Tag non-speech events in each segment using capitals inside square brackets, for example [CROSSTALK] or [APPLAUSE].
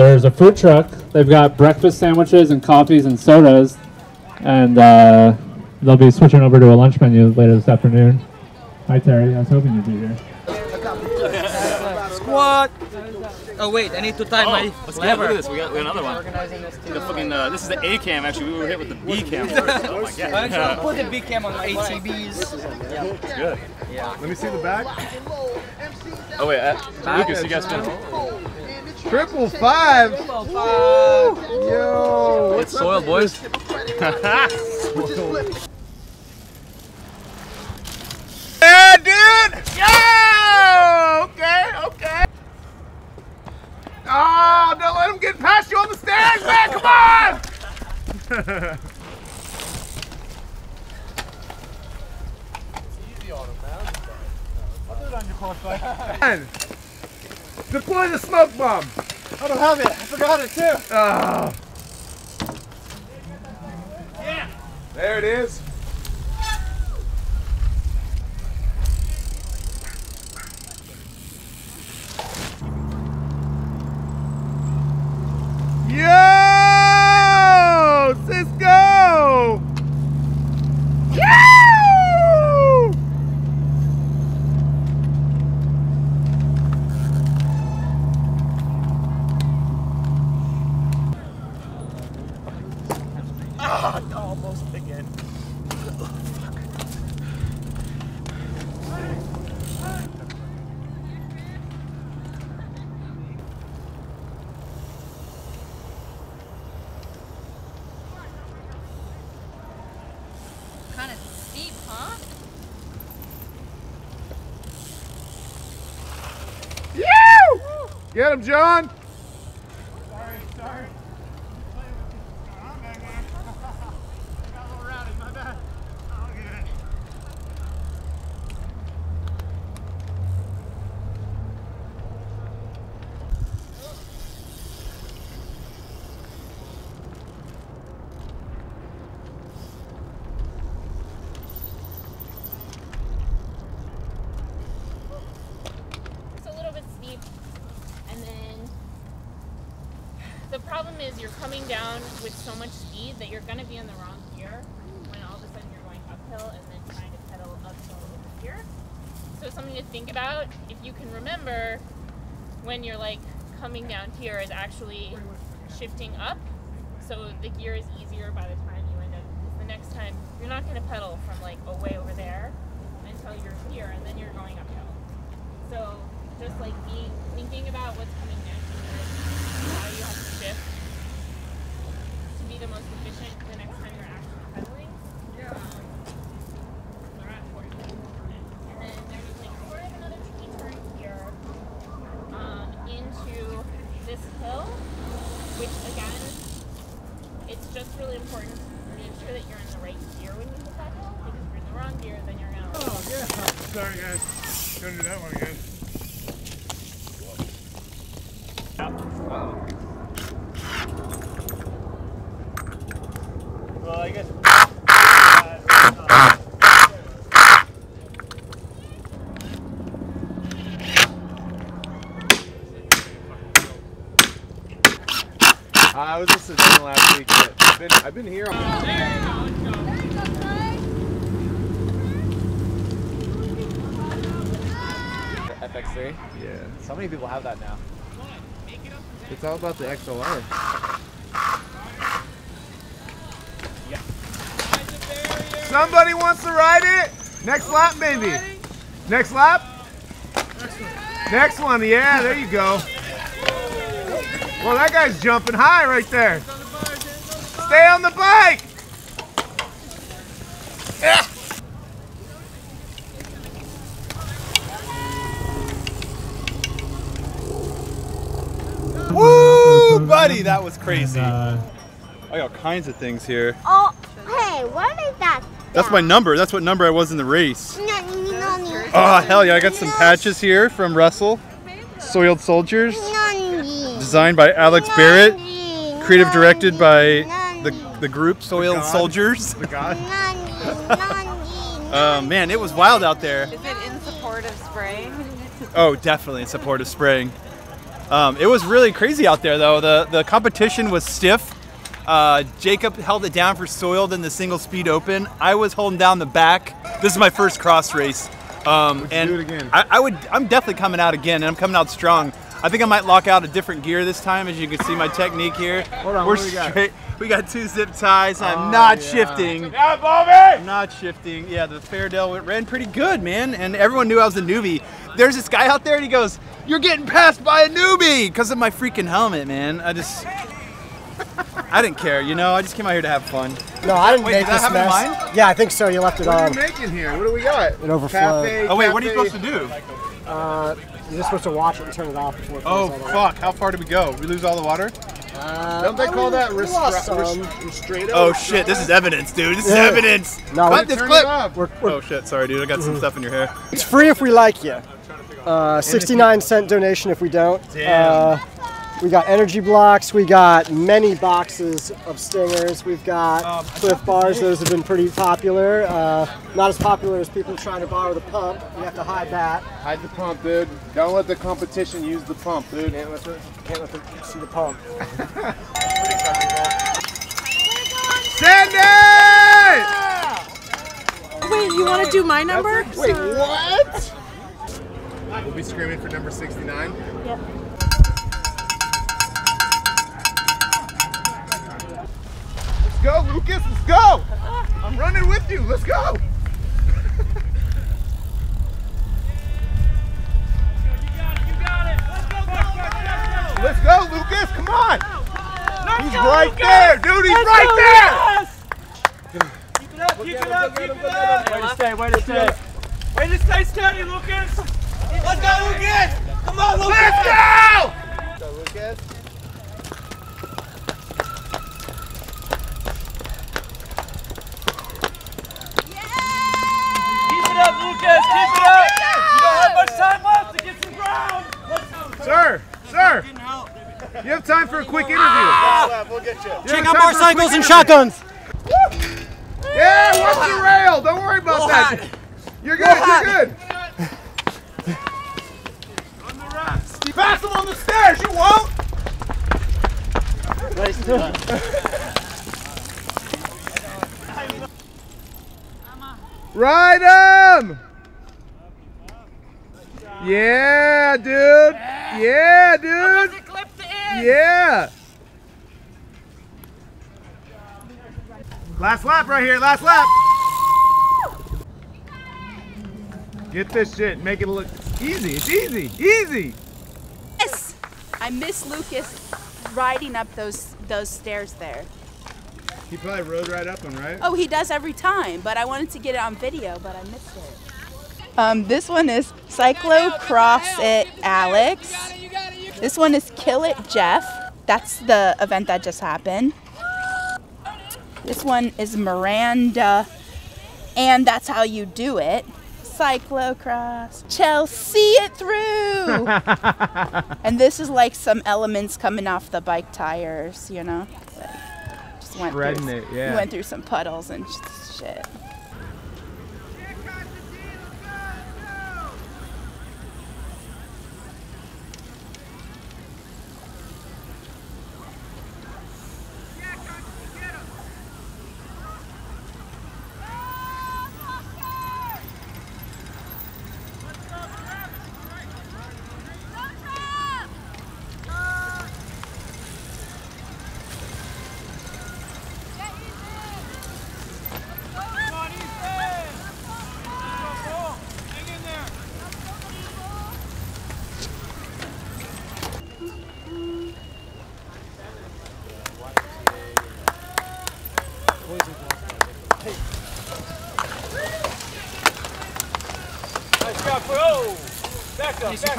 there's a food truck. They've got breakfast sandwiches and coffees and sodas, and uh, they'll be switching over to a lunch menu later this afternoon. Hi Terry, I was hoping you'd be here. Squat. Oh wait, I need to tie my Let's get, lever. look at this. We got, we got another one. The fucking, uh, this is the A cam. Actually, we were hit with the B cam [LAUGHS] first. Oh my God! I actually god. put the B cam on my ATVs. It's good. Yeah. Let me see the back. Oh wait, uh, Lucas, you guys been? Triple five. Yo. It's soiled, boys. [LAUGHS] [LAUGHS] Yeah, dude. Yeah. Okay. Okay. Oh, don't let get past you on the stairs, man. Come on. Man, [LAUGHS] Deploy the smoke bomb. I don't have it. I forgot it too. Oh. There it is. Almost again. Kind of steep, huh? Yoo! Get him, John! Sorry, sorry. I'm back there. I got a little rowdy, my bad. I'll get it. It's a little bit steep, and then the is you're coming down with so much speed that you're gonna be in the wrong gear when all of a sudden you're going uphill and then trying to pedal uphill over here. So something to think about if you can remember when you're like coming down here is actually shifting up, so the gear is easier by the time you end up. Because the next time you're not gonna pedal from like away over there until you're here, and then you're going uphill. So just like being thinking about what's coming next you to be the most efficient the next time you're actually pedaling. Um. Here um, into this hill, which again, it's just really important to make sure that you're in the right gear when you hit that hill. Because if you're in the wrong gear, then you're gonna. Oh, yeah. Sorry, guys. Gonna do that one again. Well, I guess. Uh, I was just saying last week that I've been, I've been here. FX3. Yeah. So many people have that now. It's all about the XLR. Somebody wants to ride it? Next lap, maybe. Next lap? Next one, yeah, there you go. Well, that guy's jumping high right there. Stay on the bike. Yeah. [LAUGHS] Woo, buddy, that was crazy. Uh, I got all kinds of things here. Oh, hey, what is that? That's my number. That's what number I was in the race. Nani, nani, Oh, hell yeah. I got some patches here from Russell. Soiled Soldiers. Designed by Alex Barrett. Creative directed by the, the group Soiled God. Soldiers. The God. nani, [LAUGHS] nani, Uh, man, it was wild out there. Is it in support of spraying? Oh, definitely in support of spraying. Um, it was really crazy out there, though. The the competition was stiff. Uh, Jacob held it down for Soiled in the single speed open. I was holding down the back. This is my first cross race, um, and do it again? I, I would. I'm definitely coming out again, and I'm coming out strong. I think I might lock out a different gear this time, as you can see my technique here. Hold on, We're what do we got? straight. We got two zip ties. I'm Oh, not yeah. shifting. Yeah, Bobby! I'm not shifting. Yeah, the Fairdale went- ran pretty good, man. And everyone knew I was a newbie. There's this guy out there, and he goes, "You're getting passed by a newbie because of my freaking helmet, man." I just, [LAUGHS] I didn't care, you know. I just came out here to have fun. No, I didn't Wait, make did this happen mess. mine? Yeah, I think so. You left it What are on. you making here? What do we got? It overflowed. Cafe, Oh wait, what are you supposed to do? Uh, you're just supposed to watch it and turn it off before it Oh all the way. fuck! How far did we go? We lose all the water? Uh, Don't they I call mean, that we restra- lost some. res- restrato? Oh shit! This is evidence, dude. This is Yeah. evidence. No, Cut this clip. We're, we're, Oh shit! Sorry, dude. I got some stuff in your hair. it's free if we like you. Uh, 69 cent donation if we don't. Damn. Uh, we got energy blocks. We got many boxes of stingers. We've got Um, Clif bars. Those have been pretty popular. Uh, not as popular as people trying to borrow the pump. You have to hide that. Hide the pump, dude. Don't let the competition use the pump, dude. Can't let them, can't let them see the pump. [LAUGHS] Send it! Wait, you want to do my number? Wait, what? We'll be screaming for number 69. Yep. Go, Lucas. Let's go. I'm running with you. Let's go. Let's go, Lucas. Come on. He's right there, dude. He's right there. Keep it up, keep it up, keep it up. Way to stay, way to stay. Way to stay steady, Lucas. Let's go, Lucas. Come on, Lucas. Let's go. Go, Lucas. Keep it up, Lucas. Keep it up. You don't have much time left to get some ground. Let's go. Sir, sir. You have time for a quick interview. We'll get you. You Check out motorcycles and shotguns. Yeah, watch the rail. Don't worry about that. You're good. You're good. Pass him on the stairs. You won't. Ride him. Yeah, dude. Yeah, dude. Yeah. Last lap right here. Last lap. Get this shit. Make it look easy. It's easy. Easy. Yes! I miss Lucas riding up those those stairs there. He probably rode right up them, right? Oh, he does every time, but I wanted to get it on video, but I missed it. Um, this one is Cyclocross It Alex. This one is Kill It Jeff. That's the event that just happened. This one is Miranda, and that's how you do it. Cyclocross. Chelsea it through. [LAUGHS] and this is like some elements coming off the bike tires, you know? Like, just went Shredding through, it, yeah. Went through some puddles and shit.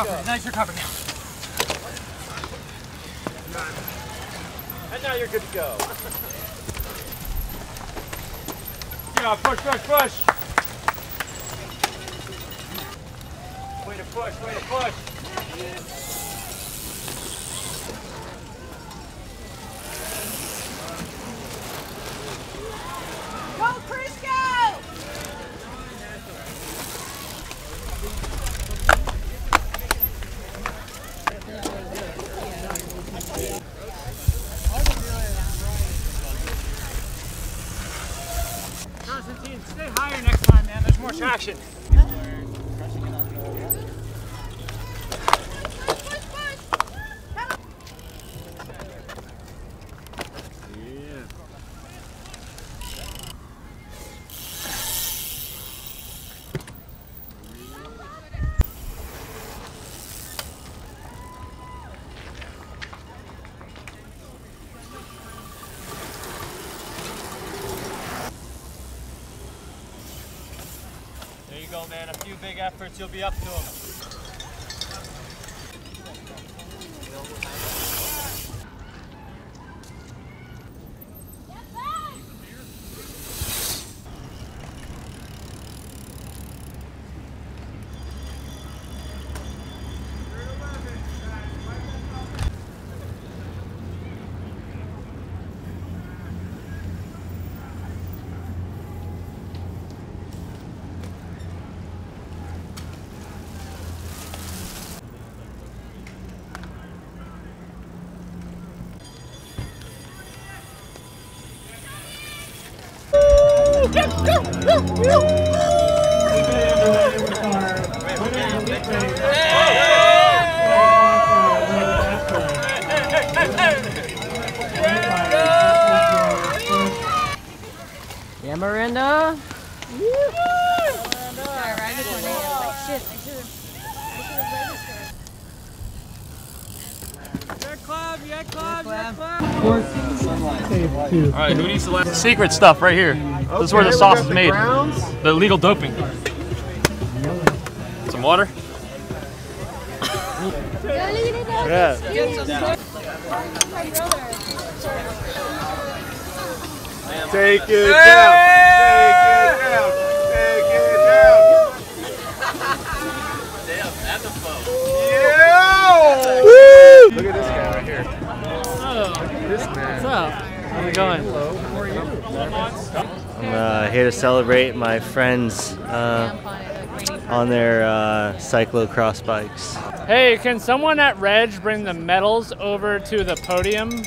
Up, back up. Nice recovery. And now you're good to go. [LAUGHS] Yeah, push, push, push. Way to push, way to push. Go, Chris, go! traction. There man. A few big efforts, you'll be up to them. Yeah, Miranda. All right, who needs the last? Secret stuff right here. This is where the sauce is made. grounds. The legal doping. Some water. Take it down. Take it down. Take it down. Damn, at the phone. Yeah! Woo! Look at this guy right here. This man. What's up? How's it going? Hello. How are you? I'm uh, here to celebrate my friends uh, on their uh, cyclocross bikes. Hey, can someone at Reg bring the medals over to the podium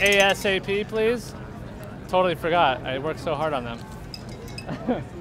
ASAP, please? Totally forgot. I worked so hard on them. [LAUGHS]